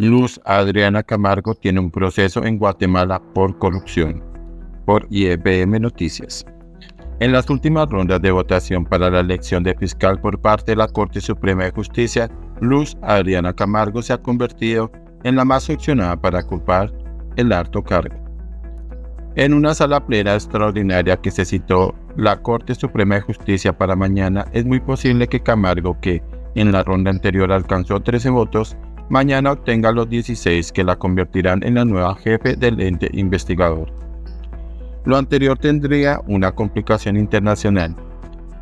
Luz Adriana Camargo tiene un proceso en Guatemala por corrupción. Por IEBM Noticias. En las últimas rondas de votación para la elección de fiscal por parte de la Corte Suprema de Justicia, Luz Adriana Camargo se ha convertido en la más opcionada para ocupar el alto cargo. En una sala plena extraordinaria que se citó la Corte Suprema de Justicia para mañana, es muy posible que Camargo, que en la ronda anterior alcanzó 13 votos, mañana obtenga los 16 que la convertirán en la nueva jefe del ente investigador. Lo anterior tendría una complicación internacional.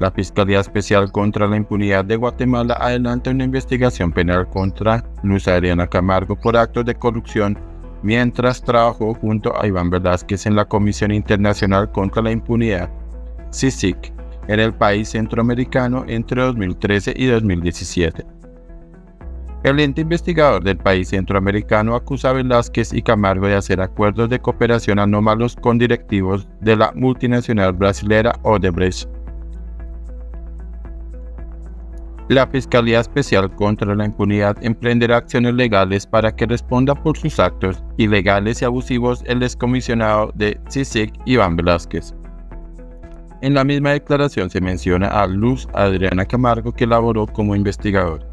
La Fiscalía Especial contra la Impunidad de Guatemala adelanta una investigación penal contra Luz Adriana Camargo por actos de corrupción mientras trabajó junto a Iván Velázquez en la Comisión Internacional contra la Impunidad, CICIC, en el país centroamericano entre 2013 y 2017. El ente investigador del país centroamericano acusa a Velázquez y Camargo de hacer acuerdos de cooperación anómalos con directivos de la multinacional brasilera Odebrecht. La Fiscalía Especial contra la Impunidad emprenderá acciones legales para que responda por sus actos ilegales y abusivos el excomisionado de CICIC Iván Velázquez. En la misma declaración se menciona a Luz Adriana Camargo que laboró como investigador.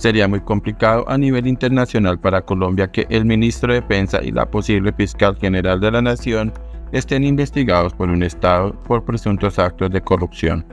Sería muy complicado a nivel internacional para Colombia que el ministro de Defensa y la posible fiscal general de la nación estén investigados por un Estado por presuntos actos de corrupción.